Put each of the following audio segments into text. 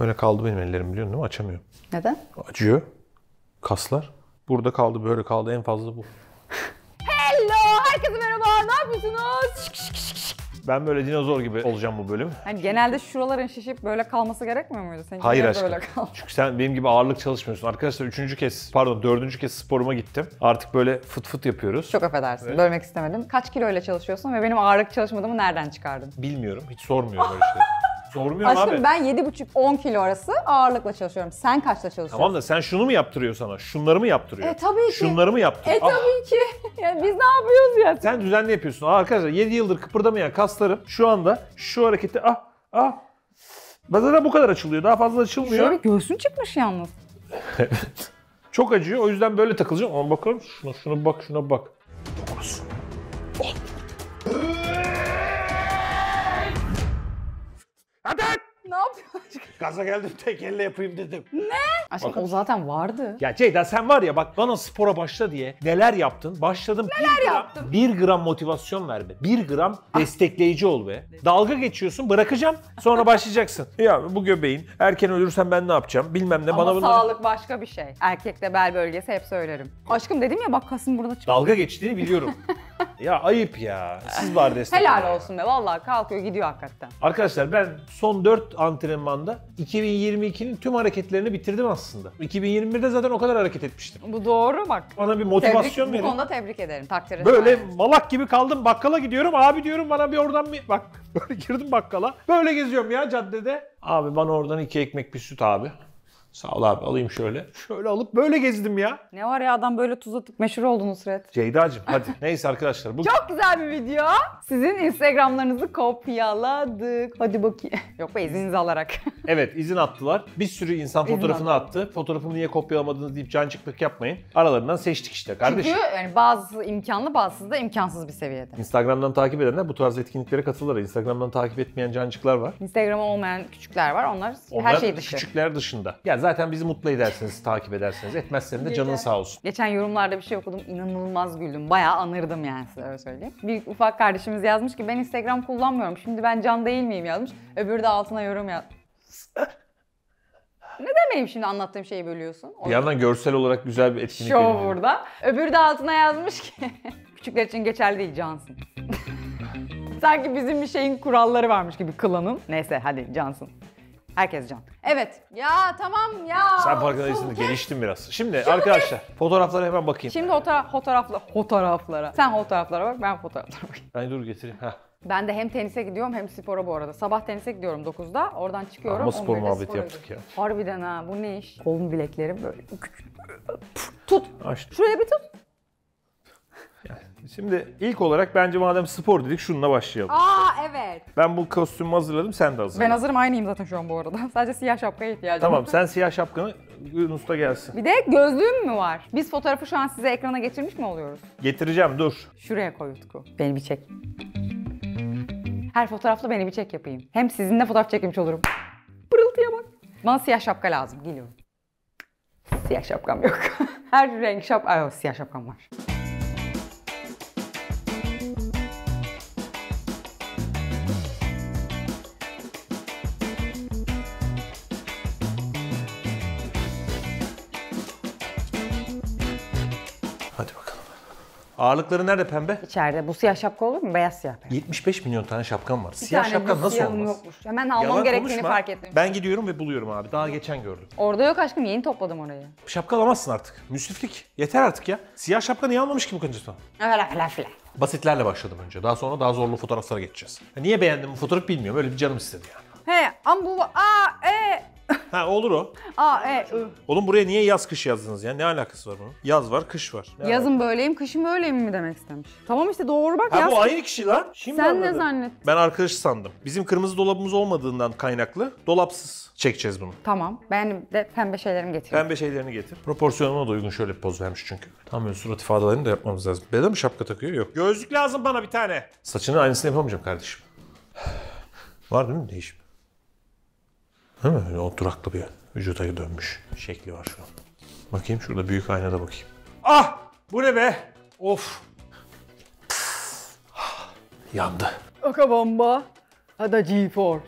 Öyle kaldı benim ellerim biliyorsun değil mi? Açamıyorum. Neden? Acıyor. Kaslar. Burada kaldı böyle kaldı en fazla bu. Hello! Herkese merhaba. Ne yapıyorsunuz? Şık şık şık şık. Ben böyle dinozor gibi olacağım bu bölüm. Hani genelde şuraların şişip böyle kalması gerekmiyor muydu? Seninki Hayır aşkım. böyle kaldı? Çünkü sen benim gibi ağırlık çalışmıyorsun. Arkadaşlar üçüncü kez, pardon dördüncü kez sporuma gittim. Artık böyle fıt fıt yapıyoruz. Çok affedersin. Bölmek istemedim. Kaç kiloyla çalışıyorsun ve benim ağırlık çalışmadığımı nereden çıkardın? Bilmiyorum. Hiç sormuyorum öyle şey. Sormuyorum Aşkım abi. ben 7,5-10 kilo arası ağırlıkla çalışıyorum. Sen kaçla çalışıyorsun? Tamam da sen şunu mu yaptırıyor sana? Şunları mı yaptırıyor? E, tabii ki. Şunları mı yaptırıyor? E Ah, tabii ki. Yani biz ne yapıyoruz ya? sen düzenli yapıyorsun. Aa, arkadaşlar 7 yıldır kıpırdamayan kaslarım şu anda şu hareketi ah ah Bazara bu kadar açılıyor. Daha fazla açılmıyor. Şöyle göğsün çıkmış yalnız. Çok acıyor. O yüzden böyle takılacağım. Ama bakalım şuna şuna bak şuna bak. Gaza geldim tek elle yapayım dedim. Aşkım o zaten vardı. Ya Ceyda sen var ya bak bana spora başla diye neler yaptın? Başladım. Neler gram, yaptım? Bir gram motivasyon ver be. Bir gram destekleyici ol be. Dalga geçiyorsun bırakacağım sonra başlayacaksın. Ya bu göbeğin erken ölürsem ben ne yapacağım? Bilmem ne Ama bana bunları... sağlık başka bir şey. Erkekte bel bölgesi hep söylerim. Aşkım dedim ya bak kasım burada çıkıyor. Dalga geçtiğini biliyorum. ya ayıp ya. Siz var destek. Helal olsun be vallahi kalkıyor gidiyor hakikaten. Arkadaşlar ben son 4 antrenmanda 2022'nin tüm hareketlerini bitirdim aslında. 2021'de zaten o kadar hareket etmiştim. Bu doğru bak. Bana bir Tebrik, motivasyon bu verin. konuda tebrik ederim. Takdir Böyle ederim. malak gibi kaldım bakkala gidiyorum. Abi diyorum bana bir oradan bir bak böyle girdim bakkala. Böyle geziyorum ya caddede. Abi bana oradan iki ekmek bir süt abi. Sağ ol abi alayım şöyle. Şöyle alıp böyle gezdim ya. Ne var ya adam böyle tuz atıp meşhur oldu Nusret. Ceyda'cığım hadi. Neyse arkadaşlar bu Çok güzel bir video. Sizin Instagram'larınızı kopyaladık. Hadi bakayım. Yok be izninizi alarak. Evet izin attılar. Bir sürü insan İzin fotoğrafını attı. Fotoğrafımı niye kopyalamadınız deyip cancıklık yapmayın. Aralarından seçtik işte kardeşim. Çünkü yani bazısı imkanlı bazısı da imkansız bir seviyede. Instagram'dan takip edenler bu tarz etkinliklere katılırlar. Instagram'dan takip etmeyen cancıklar var. Instagram'a olmayan küçükler var. Onlar, Onlar her şey dışı. küçükler dışında. Ya zaten bizi mutlu edersiniz, takip ederseniz. Etmezseniz de canın sağ olsun. Geçen yorumlarda bir şey okudum. inanılmaz güldüm. Bayağı anırdım yani size öyle söyleyeyim. Bir ufak kardeşimiz yazmış ki ben Instagram kullanmıyorum. Şimdi ben can değil miyim yazmış. Öbürü de altına yorum yaz. ne demeyeyim şimdi anlattığım şeyi bölüyorsun. Bir yandan görsel olarak güzel bir etkinlik Şov veriyor. burada. Öbürü de altına yazmış ki küçükler için geçerli değil cansın. Sanki bizim bir şeyin kuralları varmış gibi klanın. Neyse hadi cansın. Herkes can. Evet. Ya tamam ya. Sen farkında değilsin de geliştin biraz. Şimdi arkadaşlar fotoğraflara hemen bakayım. Şimdi o tara- fotoğrafla fotoğraflara. Sen fotoğraflara bak, ben fotoğraflara bakayım. Ben dur getireyim. Heh. Ben de hem tenise gidiyorum hem spora bu arada. Sabah tenise gidiyorum 9'da. Oradan çıkıyorum. Ama spor 11'de muhabbeti spora yaptık gidiyorum. ya. Harbiden ha bu ne iş? Kolum bileklerim böyle. Tut. Açtım. Şuraya bir tut. Şimdi ilk olarak bence madem spor dedik şununla başlayalım. Aa evet. Ben bu kostümü hazırladım sen de hazırla. Ben hazırım aynıyım zaten şu an bu arada. Sadece siyah şapkaya ihtiyacım Tamam sen siyah şapkanı Yunus'ta gelsin. Bir de gözlüğüm mü var? Biz fotoğrafı şu an size ekrana getirmiş mi oluyoruz? Getireceğim dur. Şuraya koy Utku. Beni bir çek. Her fotoğrafta beni bir çek yapayım. Hem sizinle fotoğraf çekmiş olurum. Pırıltıya bak. Bana siyah şapka lazım. Geliyorum. Siyah şapkam yok. Her renk şap... Ay, siyah şapkam var. Ağırlıkları nerede pembe? İçeride. Bu siyah şapka olur mu? Beyaz siyah. 75 milyon tane şapkam var. Bir Siyah tane şapkan düz nasıl siyahım olmaz? Yokmuş. Hemen almam Yalan gerektiğini konuşma. fark ettim. Ben gidiyorum ve buluyorum abi. Daha geçen gördüm. Orada yok aşkım. Yeni topladım orayı. Şapka alamazsın artık. Müsriflik. Yeter artık ya. Siyah şapka niye almamış ki bu kancısı? Öyle falan filan. Basitlerle başladım önce. Daha sonra daha zorlu fotoğraflara geçeceğiz. Niye beğendim bu fotoğrafı bilmiyorum. Öyle bir canım istedi yani. He ama bu... Aa, e... Ha olur o. Aa, e... ı. Oğlum buraya niye yaz kış yazdınız ya? Ne alakası var bunun? Yaz var, kış var. Ne Yazın böyleyim, kışın böyleyim mi demek istemiş. Tamam işte doğru bak Ha yaz. bu aynı kişi lan. Şimdi Sen ne anladım. zannettin? Ben arkadaş sandım. Bizim kırmızı dolabımız olmadığından kaynaklı dolapsız çekeceğiz bunu. Tamam. Benim de pembe şeylerimi getireyim. Pembe şeylerini getir. Proporsiyonuna da uygun şöyle bir poz vermiş çünkü. Tam böyle surat ifadelerini de yapmamız lazım. Beda mı şapka takıyor? Yok. Gözlük lazım bana bir tane. Saçını aynısını yapamayacağım kardeşim. Var değil mi değişim? Değil mi? Öyle o duraklı bir vücuda dönmüş şekli var şu an. Bakayım şurada büyük aynada bakayım. Ah! Bu ne be? Of! Yandı. Aka bomba. Hadi GeForce.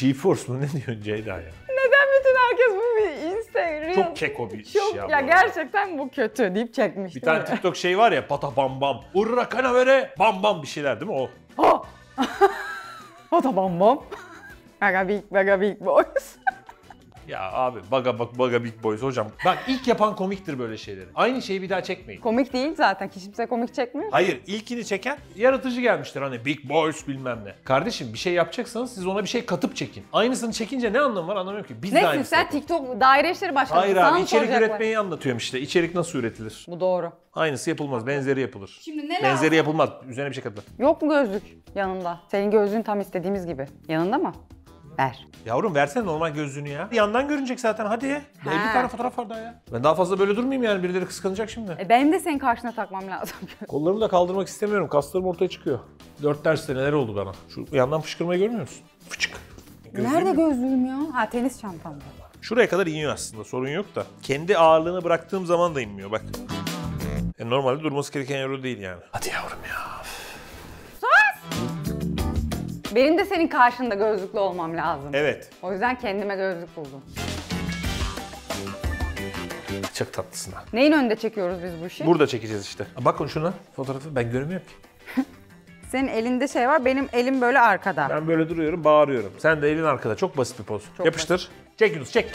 GeForce mu ne diyorsun Ceyda ya? Neden bütün herkes bu bir Instagram? Çok keko bir şey ya bu arada. gerçekten bu kötü deyip çekmiş. Bir değil tane mi? TikTok şey var ya pata bam bam. Urra kanavere bam bam bir şeyler değil mi o? Oh! o da bam bam. Mega big, mega big boys. Ya abi baga bak baga big boys hocam. Bak ilk yapan komiktir böyle şeyleri. Aynı şeyi bir daha çekmeyin. komik değil zaten. Kimse komik çekmiyor. Hayır ilkini çeken yaratıcı gelmiştir hani big boys bilmem ne. Kardeşim bir şey yapacaksanız siz ona bir şey katıp çekin. Aynısını çekince ne anlamı var anlamıyorum ki. Biz de Neyse aynısını sen yapalım. TikTok daire işleri başladın. Hayır Sana abi mı içerik soracaklar? üretmeyi anlatıyorum işte. İçerik nasıl üretilir? Bu doğru. Aynısı yapılmaz. Benzeri yapılır. Şimdi ne Benzeri yapılmaz. Üzerine bir şey katılır. Yok mu gözlük yanında? Senin gözlüğün tam istediğimiz gibi. Yanında mı? Ver. Yavrum versene normal gözlüğünü ya. Yandan görünecek zaten hadi. 50 Ha. tane fotoğraf var daha ya. Ben daha fazla böyle durmayayım yani birileri kıskanacak şimdi. E benim de senin karşına takmam lazım. Kollarımı da kaldırmak istemiyorum. Kaslarım ortaya çıkıyor. Dört derste neler oldu bana. Şu yandan fışkırmayı görmüyor musun? Fıçık. Gözlüğüm Nerede yok. gözlüğüm ya? Ha tenis çantamda. Şuraya kadar iniyor aslında sorun yok da. Kendi ağırlığını bıraktığım zaman da inmiyor bak. E, normalde durması gereken yerde değil yani. Hadi yavrum ya. Benim de senin karşında gözlüklü olmam lazım. Evet. O yüzden kendime gözlük buldum. Çok tatlısın ha. Neyin önünde çekiyoruz biz bu işi? Burada çekeceğiz işte. Bakın şuna fotoğrafı ben göremiyorum ki. Senin elinde şey var, benim elim böyle arkada. Ben böyle duruyorum bağırıyorum. Sen de elin arkada. Çok basit bir poz. Çok Yapıştır. Çek Yunus çek.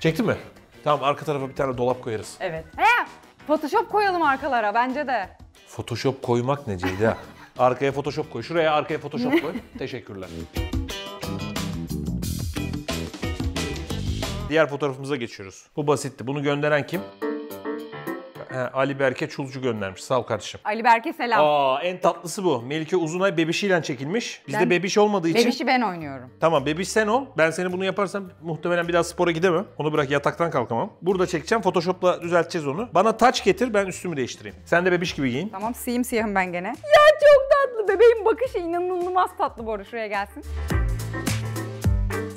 Çektin mi? Tamam arka tarafa bir tane dolap koyarız. Evet. He, Photoshop koyalım arkalara bence de. Photoshop koymak ne Ceyda? arkaya Photoshop koy. Şuraya arkaya Photoshop koy. Teşekkürler. Diğer fotoğrafımıza geçiyoruz. Bu basitti. Bunu gönderen kim? He, Ali Berke Çulcu göndermiş. Sağ ol kardeşim. Ali Berke selam. Aa en tatlısı bu. Melike Uzunay bebişiyle çekilmiş. Bizde Ben- bebiş olmadığı için. Bebişi ben oynuyorum. Tamam bebiş sen ol. Ben seni bunu yaparsam muhtemelen bir daha spora gidemem. Onu bırak yataktan kalkamam. Burada çekeceğim. Photoshop'la düzelteceğiz onu. Bana taç getir ben üstümü değiştireyim. Sen de bebiş gibi giyin. Tamam simsiyahım ben gene. Ya çok tatlı. Bebeğin bakışı inanılmaz tatlı bu arada. Şuraya gelsin.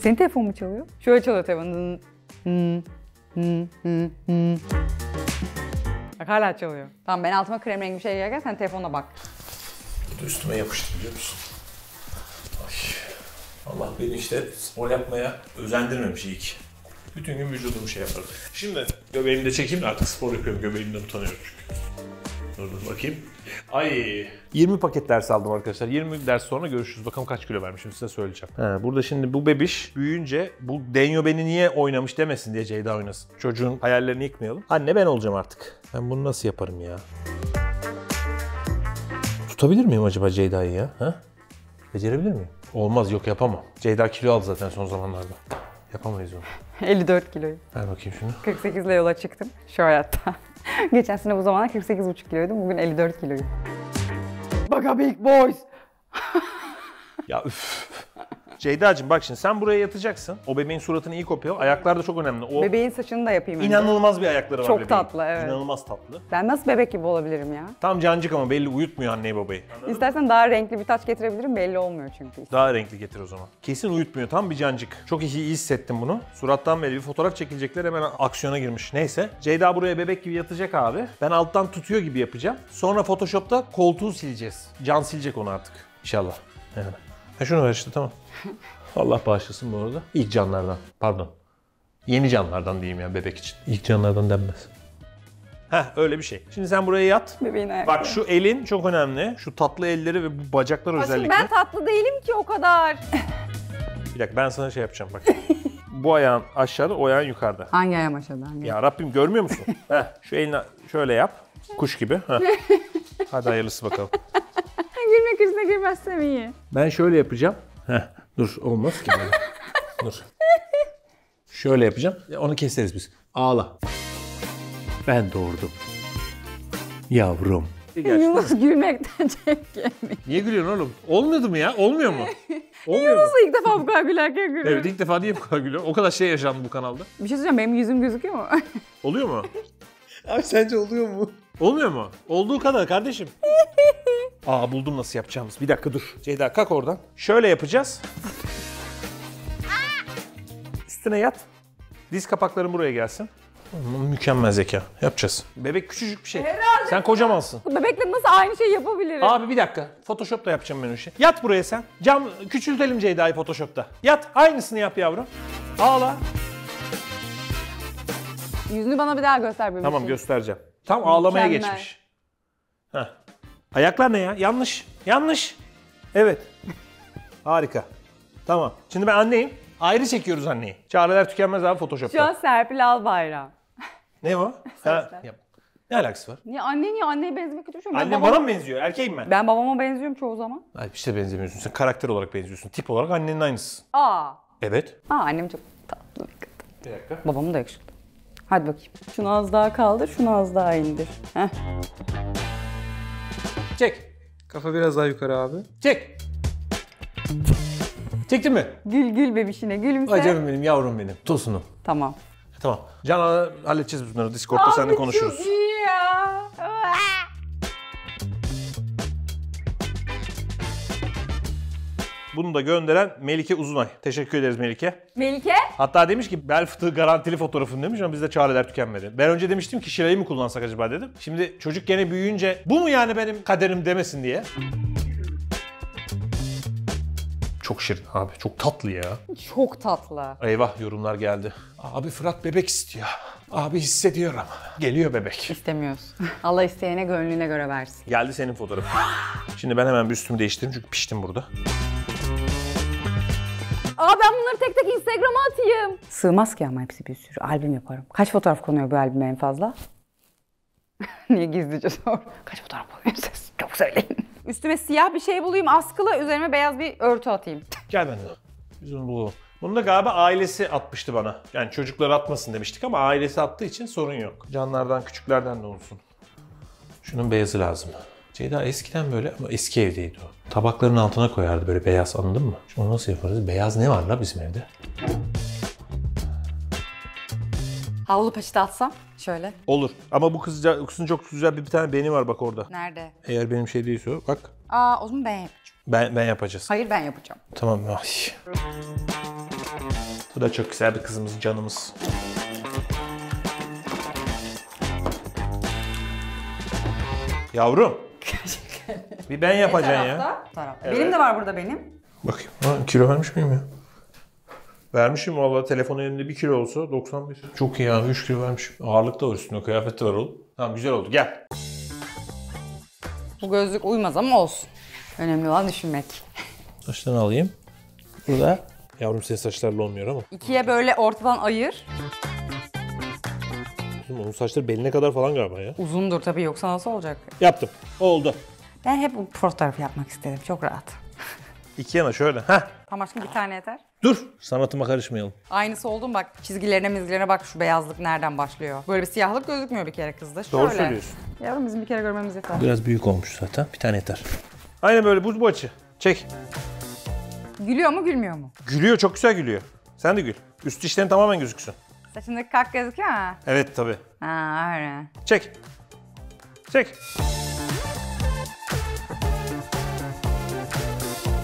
Senin telefon mu çalıyor? Şöyle çalıyor telefonun. Hı, hı, hı, hı. Bak hala çalıyor. Tamam ben altıma krem rengi bir şey giyerken sen telefonuna bak. Bu da üstüme yapıştı biliyor musun? Ay. Allah beni işte spor yapmaya özendirmemiş iyi ki. Bütün gün vücudumu şey yaparım. Şimdi göbeğimi de çekeyim de artık spor yapıyorum. Göbeğimden utanıyorum çünkü. Dur dur bakayım. Ay. 20 paket ders aldım arkadaşlar. 20 ders sonra görüşürüz. Bakalım kaç kilo vermişim size söyleyeceğim. He, burada şimdi bu bebiş büyüyünce bu Denyo beni niye oynamış demesin diye Ceyda oynasın. Çocuğun hayallerini yıkmayalım. Anne ben olacağım artık. Ben bunu nasıl yaparım ya? Tutabilir miyim acaba Ceyda'yı ya? Ha? Becerebilir miyim? Olmaz yok yapamam. Ceyda kilo aldı zaten son zamanlarda. Yapamayız onu. 54 kiloyum. Ver bakayım şunu. 48 ile yola çıktım şu hayatta. Geçen sene bu zamana 48,5 kiloydum. Bugün 54 kiloyum. Baka big boys. Ya üf. Ceyda'cığım bak şimdi sen buraya yatacaksın. O bebeğin suratını iyi kopyala. Ayaklar da çok önemli. O Bebeğin saçını da yapayım önce. inanılmaz bir ayakları var Çok bebeğin. tatlı, evet. İnanılmaz tatlı. Ben nasıl bebek gibi olabilirim ya? Tam cancık ama belli uyutmuyor anneyi babayı. İstersen daha renkli bir taç getirebilirim belli olmuyor çünkü. Daha renkli getir o zaman. Kesin uyutmuyor. Tam bir cancık. Çok iyi, iyi hissettim bunu. Surattan beri bir fotoğraf çekilecekler hemen aksiyona girmiş. Neyse. Ceyda buraya bebek gibi yatacak abi. Ben alttan tutuyor gibi yapacağım. Sonra Photoshop'ta koltuğu sileceğiz. Can silecek onu artık. İnşallah. Yani. Ha şunu ver işte tamam. Allah bağışlasın bu arada. İlk canlardan. Pardon. Yeni canlardan diyeyim ya bebek için. İlk canlardan denmez. Heh öyle bir şey. Şimdi sen buraya yat. Bebeğin ayakları. Bak şu elin çok önemli. Şu tatlı elleri ve bu bacaklar Aşkım özellikle. ben tatlı değilim ki o kadar. Bir dakika ben sana şey yapacağım bak. Bu ayağın aşağıda, o ayağın yukarıda. Hangi ayağım aşağıda hangi? Ya Rabbim görmüyor musun? Heh, şu elini şöyle yap. Kuş gibi. Heh. Hadi hayırlısı bakalım. Gülmek yüzüne girmezsem iyi. Ben şöyle yapacağım. Heh, dur olmaz ki böyle. dur. Şöyle yapacağım. Ya Onu keseriz biz. Ağla. Ben doğurdum. Yavrum. Yunus gülmekten çekemiyor. Niye gülüyorsun oğlum? Olmadı mı ya? Olmuyor mu? Olmuyor mu? Nasıl ilk defa bu kadar gülerken gülüyorum? Evet ilk defa niye bu kadar gülüyorum? O kadar şey yaşandı bu kanalda. Bir şey söyleyeceğim benim yüzüm gözüküyor mu? Oluyor mu? Abi sence oluyor mu? Olmuyor mu? Olduğu kadar kardeşim. Aa buldum nasıl yapacağımız. Bir dakika dur. Ceyda kalk oradan. Şöyle yapacağız. Üstüne yat. Diz kapakların buraya gelsin. Mükemmel zeka. Yapacağız. Bebek küçücük bir şey. Herhalde Sen kocamansın. Bebekle nasıl aynı şeyi yapabilirim? Abi bir dakika. Photoshop'ta yapacağım ben o işi. Yat buraya sen. Cam küçültelim Ceyda'yı Photoshop'ta. Yat. Aynısını yap yavrum. Ağla. Yüzünü bana bir daha göster bebeğim. Tamam göstereceğim. Tam ağlamaya Mükemmel. geçmiş. Heh. Ayaklar ne ya? Yanlış. Yanlış. Evet. Harika. Tamam. Şimdi ben anneyim. Ayrı çekiyoruz anneyi. Çareler tükenmez abi Photoshop'ta. Şu an Serpil Albayrak. Ne o? Ha, yap. Ne alakası var? Niye anne niye anneye benzemek kötü bir şey mi? Ben Annem babama- bana mı benziyor? Erkeğim ben. Ben babama benziyorum çoğu zaman. Hayır işte benzemiyorsun. Sen karakter olarak benziyorsun. Tip olarak annenin aynısısın. Aa. Evet. Aa annem çok tatlı bir kadın. Bir dakika. Babam da yakışıklı. Hadi bakayım. Şunu az daha kaldır, şunu az daha indir. Heh. Çek. Kafa biraz daha yukarı abi. Çek. Çektin mi? Gül gül bebişine gülümse. Ay canım benim, yavrum benim. Tosunum. Tamam. Tamam. Can halledeceğiz bunları. Discord'da seninle konuşuruz. Bunu da gönderen Melike Uzunay. Teşekkür ederiz Melike. Melike? Hatta demiş ki bel fıtığı garantili fotoğrafın demiş ama bizde çareler tükenmedi. Ben önce demiştim ki şileyi mi kullansak acaba dedim. Şimdi çocuk gene büyüyünce bu mu yani benim kaderim demesin diye. Çok şirin abi. Çok tatlı ya. Çok tatlı. Eyvah yorumlar geldi. Abi Fırat bebek istiyor. Abi hissediyorum. Geliyor bebek. İstemiyoruz. Allah isteyene gönlüne göre versin. Geldi senin fotoğrafın. Şimdi ben hemen bir üstümü değiştireyim çünkü piştim burada. Aa ben bunları tek tek Instagram'a atayım. Sığmaz ki ama hepsi bir sürü. Albüm yaparım. Kaç fotoğraf konuyor bu albüme en fazla? Niye gizlice sor? Kaç fotoğraf konuyor siz? Çok söyleyin. Üstüme siyah bir şey bulayım askılı, üzerime beyaz bir örtü atayım. Gel benden. Biz onu bulalım. Bunu da galiba ailesi atmıştı bana. Yani çocuklar atmasın demiştik ama ailesi attığı için sorun yok. Canlardan, küçüklerden de olsun. Şunun beyazı lazım. Ceyda eskiden böyle ama eski evdeydi o. Tabakların altına koyardı böyle beyaz anladın mı? Şimdi onu nasıl yaparız? Beyaz ne var la bizim evde? Havlu peçete atsam şöyle. Olur. Ama bu kızca, kızın çok güzel bir, bir tane beni var bak orada. Nerede? Eğer benim şey değilse o. Bak Aa o zaman ben yapacağım. ben, ben yapacağız. Hayır ben yapacağım. Tamam. Ay. Bu da çok güzel bir kızımız, canımız. Yavrum. Bir ben yapacaksın ya. Tarafta. Benim de var burada benim. Bakayım. Ha, kilo vermiş miyim ya? Vermişim valla telefon elinde 1 kilo olsa 91. Çok iyi ya 3 kilo vermişim. Ağırlık da var üstünde kıyafet de var oğlum. Tamam güzel oldu gel. Bu gözlük uymaz ama olsun. Önemli olan düşünmek. Saçlarını alayım. Burada. Yavrum senin saçlarla olmuyor ama. İkiye böyle ortadan ayır. Kızım, Onun saçları beline kadar falan galiba ya. Uzundur tabii yoksa nasıl olacak? Yaptım. Oldu. Ben hep bu yapmak istedim. Çok rahat. İki yana şöyle. Heh. Tam aşkım bir tane yeter. Dur. Sanatıma karışmayalım. Aynısı oldu mu bak çizgilerine mizgilerine bak şu beyazlık nereden başlıyor. Böyle bir siyahlık gözükmüyor bir kere kızda. Şöyle. Doğru söylüyorsun. Yavrum bizim bir kere görmemiz yeter. Biraz büyük olmuş zaten. Bir tane yeter. Aynen böyle bu, bu açı. Çek. Gülüyor mu gülmüyor mu? Gülüyor çok güzel gülüyor. Sen de gül. Üst dişlerin tamamen gözüksün. Saçındaki kalk gözüküyor ha. Evet tabii. Ha öyle. Çek. Çek.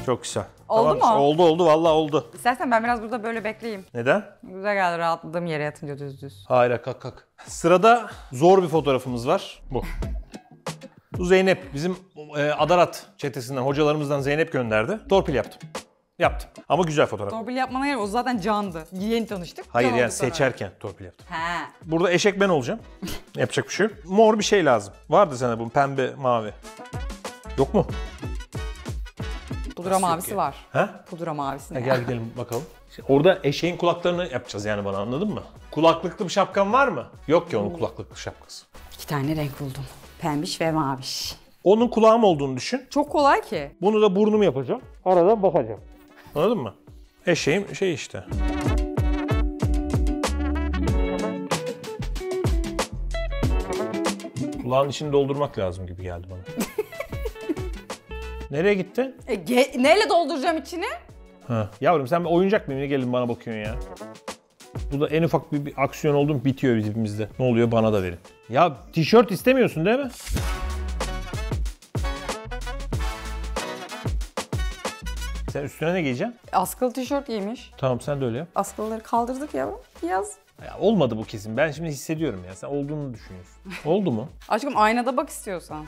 Çok güzel. Oldu Tamam, mu? Oldu oldu vallahi oldu. İstersen ben biraz burada böyle bekleyeyim. Neden? Güzel geldi rahatladığım yere yatınca düz düz. Hayır kalk kalk. Sırada zor bir fotoğrafımız var. Bu. Bu Zeynep. Bizim e, Adarat çetesinden, hocalarımızdan Zeynep gönderdi. Torpil yaptım. Yaptım. Ama güzel fotoğraf. Torpil yapmana gerek o zaten candı. Yeni tanıştık. Hayır can yani sonra. seçerken torpil yaptım. He. Burada eşek ben olacağım. Yapacak bir şey yok. Mor bir şey lazım. Vardı sana bu pembe, mavi. Yok mu? Pudra mavisi ya. var. Ha? Pudra mavisi ne? gel gidelim bakalım. Orada eşeğin kulaklarını yapacağız yani bana anladın mı? Kulaklıklı bir şapkan var mı? Yok ki onun kulaklıklı şapkası. İki tane renk buldum. Pembiş ve maviş. Onun kulağım olduğunu düşün. Çok kolay ki. Bunu da burnum yapacağım. Arada bakacağım. Anladın mı? Eşeğim şey işte. Kulağın içini doldurmak lazım gibi geldi bana. Nereye gitti? E, ge- neyle dolduracağım içini? Ha. Yavrum sen oyuncak mı? Niye gelin bana bakıyorsun ya? Bu da en ufak bir, bir aksiyon oldu mu bitiyor bizimizde. Ne oluyor bana da verin. Ya tişört istemiyorsun değil mi? Sen üstüne ne giyeceksin? Askılı tişört giymiş. Tamam sen de öyle yap. Askılıları kaldırdık ya. Yaz. Ya olmadı bu kesin. Ben şimdi hissediyorum ya. Sen olduğunu düşünüyorsun. Oldu mu? Aşkım aynada bak istiyorsan.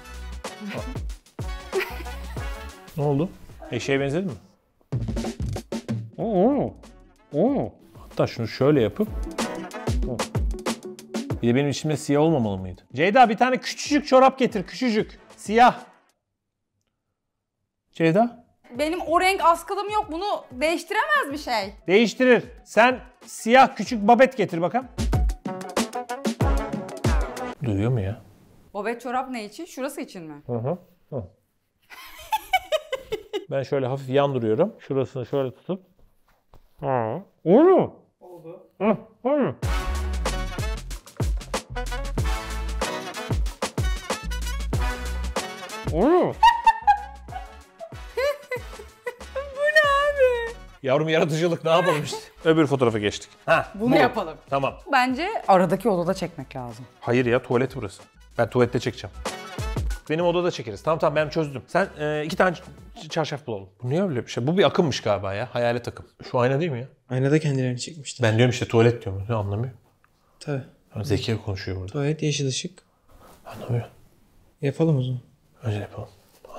Ne oldu? Eşeğe benzedi mi? Oo. Oo. Hatta şunu şöyle yapıp bir de benim içimde siyah olmamalı mıydı? Ceyda bir tane küçücük çorap getir. Küçücük. Siyah. Ceyda? Benim o renk askılım yok. Bunu değiştiremez bir şey. Değiştirir. Sen siyah küçük babet getir bakalım. Duyuyor mu ya? Bobet çorap ne için? Şurası için mi? Hı hı. hı. ben şöyle hafif yan duruyorum. Şurasını şöyle tutup. Ha. Oldu mu? Oldu. Hı, oldu. Oldu mu? Yavrum yaratıcılık ne yapalım işte. Öbür fotoğrafa geçtik. Ha, Bunu bu. yapalım. Tamam. Bence aradaki odada çekmek lazım. Hayır ya tuvalet burası. Ben tuvalette çekeceğim. Benim odada çekeriz. Tamam tamam ben çözdüm. Sen e, iki tane ç- çarşaf bulalım. Bu niye öyle bir şey? Bu bir akımmış galiba ya. Hayalet akım. Şu ayna değil mi ya? Aynada kendilerini çekmişler. Ben diyorum işte tuvalet diyorum. Ne anlamıyor? Tabii. Ha, Zeki konuşuyor burada. Tuvalet yeşil ışık. Anlamıyor. Yapalım o zaman. Öyle yapalım.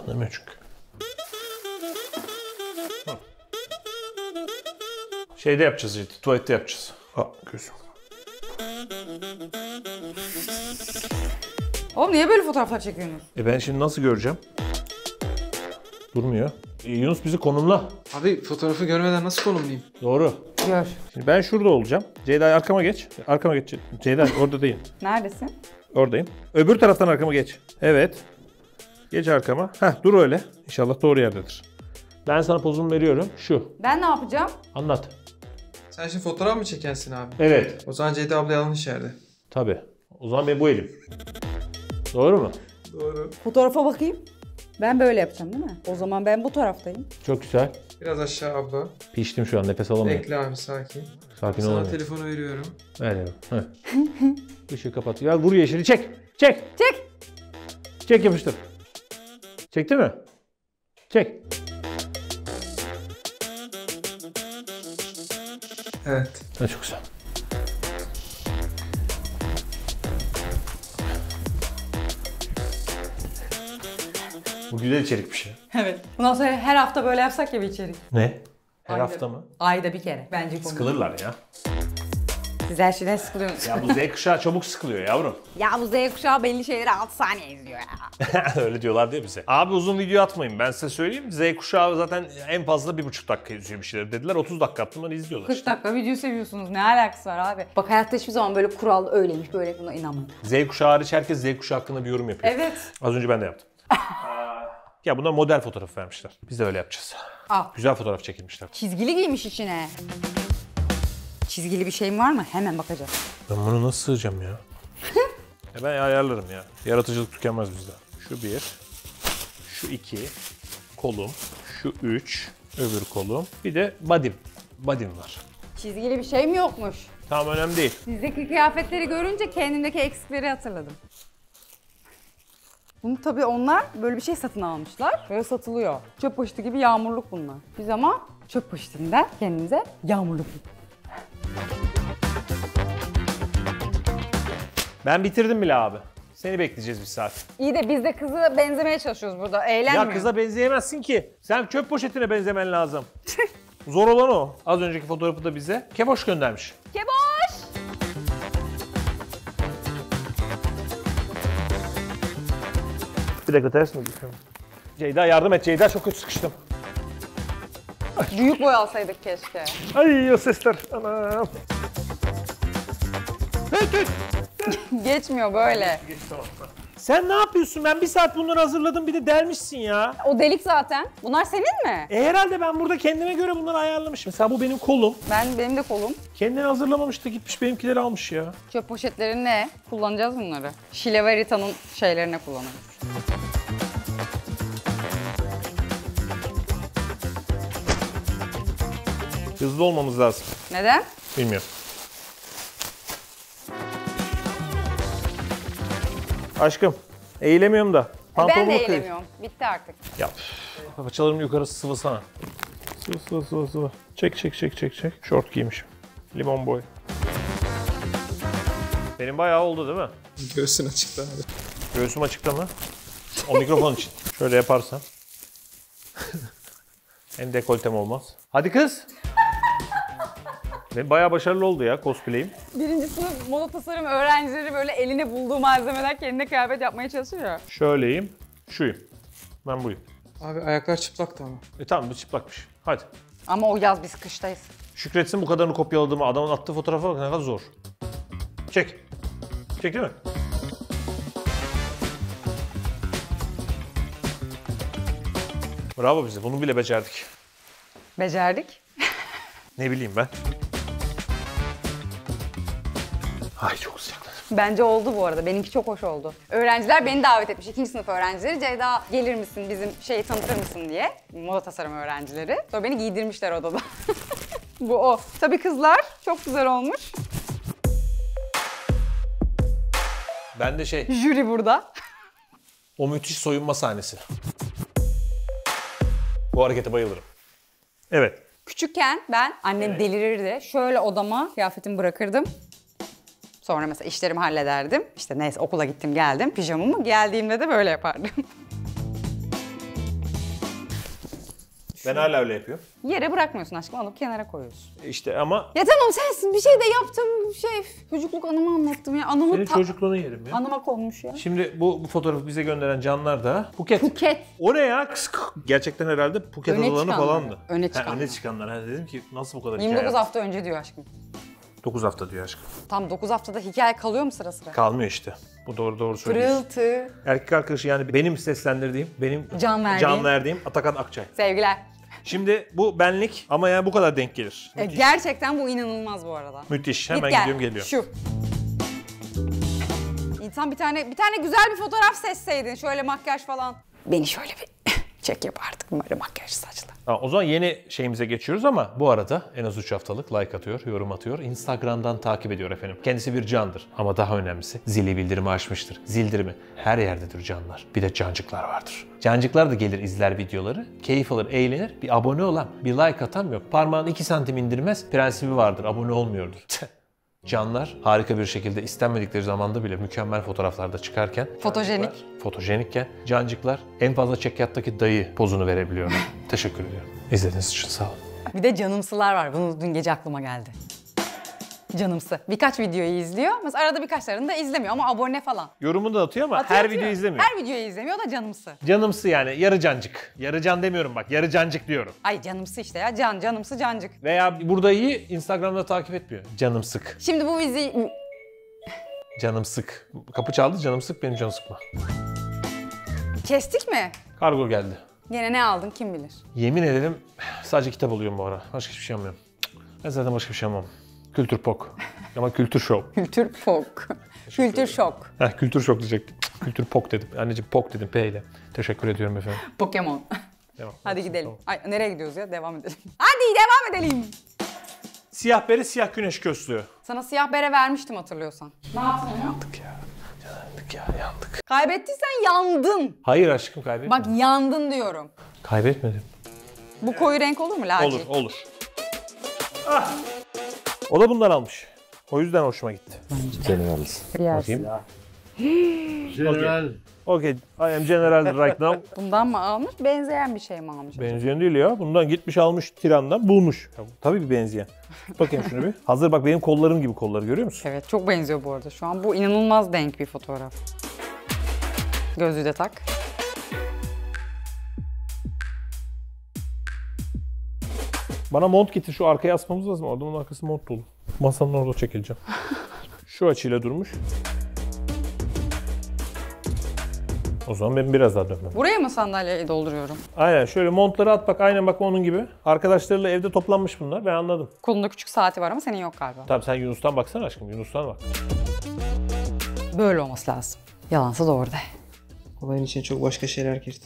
Anlamıyor çünkü. Şeyde yapacağız işte. Tuvalette yapacağız. Aa gözüm. Oğlum niye böyle fotoğraflar çekiyorsunuz? E ben şimdi nasıl göreceğim? Durmuyor. E, Yunus bizi konumla. Abi fotoğrafı görmeden nasıl konumlayayım? Doğru. Gör. Şimdi ben şurada olacağım. Ceyda arkama geç. Arkama geç. Ceyda orada değil. Neredesin? Oradayım. Öbür taraftan arkama geç. Evet. Geç arkama. Heh dur öyle. İnşallah doğru yerdedir. Ben sana pozumu veriyorum. Şu. Ben ne yapacağım? Anlat. Sen şimdi fotoğraf mı çekersin abi? Evet. O zaman Ceyda abla yanlış yerde. Tabii. O zaman benim bu elim. Doğru mu? Doğru. Fotoğrafa bakayım. Ben böyle yapacağım değil mi? O zaman ben bu taraftayım. Çok güzel. Biraz aşağı abla. Piştim şu an. Nefes alamıyorum. Bekle abi sakin. Sakin Sana olamıyorum. telefonu veriyorum. Ver yavrum. Heh. Işığı kapat. Ya vur yeşili. Çek. Çek. Çek. Çek yapıştır. Çekti mi? Çek. Evet. Ha, çok güzel. Bu güzel içerikmiş ya. Evet. Bundan sonra her hafta böyle yapsak ya bir içerik. Ne? Her Ayda- hafta mı? Ayda bir kere. Bence konu. Sıkılırlar ya. Siz her şeyden sıkılıyorsunuz. Ya bu Z kuşağı çabuk sıkılıyor yavrum. Ya bu Z kuşağı belli şeyleri 6 saniye izliyor ya. Öyle diyorlar değil mi bize? Abi uzun video atmayın. Ben size söyleyeyim. Z kuşağı zaten en fazla bir buçuk dakika izliyor bir şeyler dediler. 30 dakika attım onu izliyorlar. 40 dakika video seviyorsunuz. Ne alakası var abi? Bak hayatta hiçbir zaman böyle kural öyleymiş böyle buna inanmayın. Z kuşağı hariç herkes Z kuşağı hakkında bir yorum yapıyor. Evet. Az önce ben de yaptım. ya buna model fotoğrafı vermişler. Biz de öyle yapacağız. Al. Güzel fotoğraf çekilmişler. Çizgili giymiş içine. Çizgili bir şeyim var mı? Hemen bakacağız. Ben bunu nasıl sığacağım ya? ya ben ayarlarım ya. Yaratıcılık tükenmez bizde. Şu bir, şu iki, kolum, şu üç, öbür kolum. Bir de body'm. Body'm var. Çizgili bir şey mi yokmuş? Tamam önemli değil. Sizdeki kıyafetleri görünce kendimdeki eksikleri hatırladım. Bunu tabii onlar böyle bir şey satın almışlar. Böyle satılıyor. Çöp poşeti gibi yağmurluk bunlar. Biz ama çöp poşetinden kendimize yağmurluk Ben bitirdim bile abi. Seni bekleyeceğiz bir saat. İyi de biz de kızı benzemeye çalışıyoruz burada. Eğlenmiyor. Ya kıza benzeyemezsin ki. Sen çöp poşetine benzemen lazım. Zor olan o. Az önceki fotoğrafı da bize Kevoş göndermiş. Keboş! Bir dakika ters mi gidiyorum? Ceyda yardım et Ceyda çok kötü sıkıştım. Büyük boy alsaydık keşke. Ay o sesler. Anam. Geçmiyor böyle. Sen ne yapıyorsun? Ben bir saat bunları hazırladım bir de delmişsin ya. O delik zaten. Bunlar senin mi? E herhalde ben burada kendime göre bunları ayarlamışım. Mesela bu benim kolum. Ben benim de kolum. Kendini hazırlamamış da gitmiş benimkileri almış ya. Çöp poşetleri ne? Kullanacağız bunları. Şile ve Rita'nın şeylerine kullanırız. Hızlı olmamız lazım. Neden? Bilmiyorum. Aşkım, eğilemiyorum da. ben Pantolonumu de kır. eğlemiyorum. Bitti artık. Yap. Paçalarım yukarısı sıvısana. Sıvı sıvı sıvı sıvı. Çek çek çek çek çek. Şort giymişim. Limon boy. Senin bayağı oldu değil mi? Göğsün açıkta abi. Göğsüm açıkta mı? O mikrofon için. Şöyle yaparsan. Hem dekoltem olmaz. Hadi kız. Benim bayağı başarılı oldu ya cosplay'im. Birinci sınıf moda tasarım öğrencileri böyle eline bulduğu malzemeler kendine kıyafet yapmaya çalışıyor. Şöyleyim, şuyum. Ben buyum. Abi ayaklar çıplaktı ama. E tamam bu çıplakmış. Hadi. Ama o yaz biz kıştayız. Şükretsin bu kadarını kopyaladığımı. Adamın attığı fotoğrafa bak ne kadar zor. Çek. Çek değil mi? Bravo bize. Bunu bile becerdik. Becerdik. Ne bileyim ben. Ay çok sıcak. Bence oldu bu arada. Benimki çok hoş oldu. Öğrenciler beni davet etmiş. ikinci sınıf öğrencileri. Ceyda gelir misin bizim şeyi tanıtır mısın diye. Moda tasarım öğrencileri. Sonra beni giydirmişler odada. bu o. Tabii kızlar çok güzel olmuş. Ben de şey, Jüri burada. o müthiş soyunma sahnesi. Bu harekete bayılırım. Evet. Küçükken ben annem delirirdi. Şöyle odama kıyafetimi bırakırdım. Sonra mesela işlerimi hallederdim. İşte neyse okula gittim geldim pijamamı. Geldiğimde de böyle yapardım. Ben hala öyle yapıyorum. Yere bırakmıyorsun aşkım alıp kenara koyuyorsun. İşte ama Ya tamam sensin bir şey de yaptım. Şey çocukluk anımı anlattım ya. Anımı senin ta- çocukluğunu yerim ya. anıma konmuş ya. Şimdi bu, bu fotoğrafı bize gönderen canlar da Phuket. Phuket. O ne ya? Gerçekten herhalde Phuket Öne adalarını çıkanlar. falandı. Öne Ha, çıkanlar. öne çıkanlar. Ha, dedim ki nasıl bu kadar 29 hikaye? hafta önce diyor aşkım. 9 hafta diyor aşkım. Tam 9 haftada hikaye kalıyor mu sıra sıra? Kalmıyor işte. Bu doğru doğru söylüyorsun. Pırıltı. Erkek arkadaşı yani benim seslendirdiğim, benim Can verdiğin. can verdiğim Atakan Akçay. Sevgiler. Şimdi bu benlik ama yani bu kadar denk gelir. E, gerçekten bu inanılmaz bu arada. Müthiş. Git Hemen gel. gidiyorum geliyorum. Şu. İnsan bir tane bir tane güzel bir fotoğraf seçseydin şöyle makyaj falan. Beni şöyle bir çek yapardık böyle makyaj saçlı. Ha, o zaman yeni şeyimize geçiyoruz ama bu arada en az 3 haftalık like atıyor, yorum atıyor. Instagram'dan takip ediyor efendim. Kendisi bir candır ama daha önemlisi zili bildirimi açmıştır. Zildirimi her yerdedir canlar. Bir de cancıklar vardır. Cancıklar da gelir izler videoları. Keyif alır, eğlenir. Bir abone olan, bir like atan yok. Parmağını 2 santim indirmez. Prensibi vardır, abone olmuyordur. Canlar harika bir şekilde istenmedikleri zamanda bile mükemmel fotoğraflarda çıkarken Fotojenik. Fotojenikken cancıklar en fazla çekyattaki dayı pozunu verebiliyorlar. Teşekkür ediyorum. İzlediğiniz için sağ olun. Bir de canımsılar var. Bunu dün gece aklıma geldi. Canımsı. Birkaç videoyu izliyor. Mesela arada birkaçlarını da izlemiyor ama abone falan. Yorumunu da atıyor ama Atıyor, her atıyor. videoyu izlemiyor. Her videoyu izlemiyor da canımsı. Canımsı yani yarı cancık. Yarı can demiyorum bak yarı cancık diyorum. Ay canımsı işte ya. Can, canımsı, cancık. Veya burada iyi Instagram'da takip etmiyor. Canım sık. Şimdi bu bizi... Canım sık. Kapı çaldı canım sık benim canım sıkma. Kestik mi? Kargo geldi. Gene ne aldın kim bilir. Yemin ederim sadece kitap alıyorum bu ara. Başka hiçbir şey almıyorum. Ben zaten başka bir şey almam. Kültür pok. Ama kültür şok. Kültür şok. Kültür şok. Heh, kültür şok diyecektim. Kültür pok dedim. Anneciğim pok dedim P ile. Teşekkür ediyorum efendim. Pokemon. Devam. Hadi gidelim. Tamam. Ay nereye gidiyoruz ya? Devam edelim. Hadi devam edelim. Siyah beri siyah güneş gözlüğü. Sana siyah bere vermiştim hatırlıyorsan. Ne yaptın onu? Yandık ya. Yandık ya yandık. Kaybettiysen yandın. Hayır aşkım kaybetmedim. Bak yandın diyorum. Kaybetmedim. Bu koyu renk olur mu lacivert? Olur olur. Ah. O da bundan almış. O yüzden hoşuma gitti. Bakayım. General. Okay, I am general right now. Bundan mı almış? Benzeyen bir şey mi almış? Benzeyen değil ya. Bundan gitmiş almış tirandan bulmuş. Ya, tabii bir benzeyen. Tut bakayım şunu bir. Hazır bak benim kollarım gibi kolları görüyor musun? Evet çok benziyor bu arada. Şu an bu inanılmaz denk bir fotoğraf. Gözlüğü de tak. Bana mont getir şu arkaya asmamız lazım. Adamın arkası mont dolu. Masanın orada çekileceğim. Şu açıyla durmuş. O zaman ben biraz daha dönmem. Buraya mı sandalyeyi dolduruyorum? Aynen şöyle montları at bak aynen bak onun gibi. Arkadaşlarıyla evde toplanmış bunlar ben anladım. Kolunda küçük saati var ama senin yok galiba. Tamam sen Yunus'tan baksana aşkım Yunus'tan bak. Böyle olması lazım. Yalansa doğru de. Olayın içine çok başka şeyler girdi.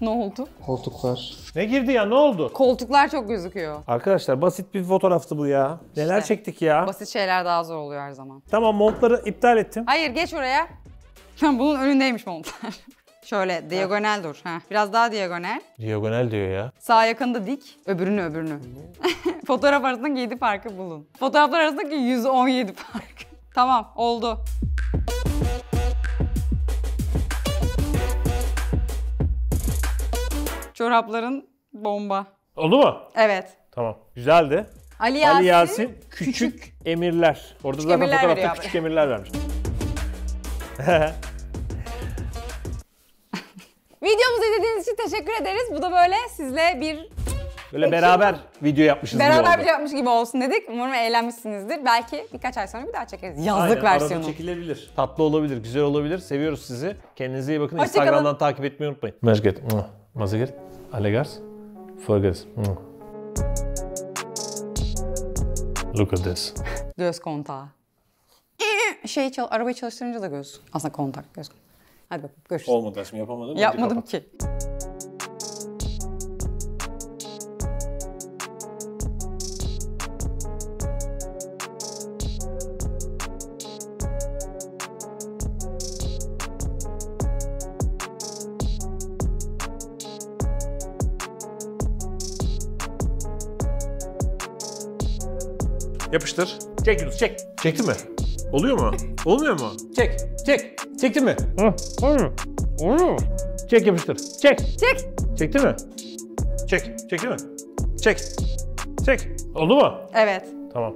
Ne oldu? Koltuklar. Ne girdi ya ne oldu? Koltuklar çok gözüküyor. Arkadaşlar basit bir fotoğraftı bu ya. Neler İşte. çektik ya. Basit şeyler daha zor oluyor her zaman. Tamam montları iptal ettim. Hayır geç oraya. Bunun önündeymiş montlar. Şöyle diagonal dur. Ha. Biraz daha diagonal. Diagonal diyor ya. Sağ yakında dik. Öbürünü öbürünü. Fotoğraf arasındaki 7 farkı bulun. Fotoğraflar arasındaki 117 fark. Tamam oldu. Çorapların bomba. Oldu mu? Evet. Tamam. Güzeldi. Ali Yasin. Ali Yasin küçük, emirler. Orada zaten emirler fotoğrafta abi. küçük emirler vermiş. Videomuzu izlediğiniz için teşekkür ederiz. Bu da böyle sizle bir Böyle beraber video yapmışız gibi beraber oldu. bir şey yapmış gibi olsun dedik. Umarım eğlenmişsinizdir. Belki birkaç ay sonra bir daha çekeriz. Yazlık Aynen, versiyonu. Arada çekilebilir. Tatlı olabilir, güzel olabilir. Seviyoruz sizi. Kendinize iyi bakın. Hoşça kalın. Instagram'dan takip etmeyi unutmayın. Mezget. Mazget. Allegars. Forgers. Look at this. Göz kontağı. şey çal arabayı çalıştırınca da göz. Aslında kontak göz. Hadi bakalım görüşürüz. Olmadı aslında yapamadım. Yapmadım kapat. ki. Yapıştır. Çek Yunus çek. Çekti mi? Oluyor mu? Olmuyor mu? Çek. Çek. Çekti mi? Hı. Mu? Çek yapıştır. Çek. Çek. Çekti mi? Çek. Çekti mi? Çek. Çek. Oldu mu? Evet. Tamam.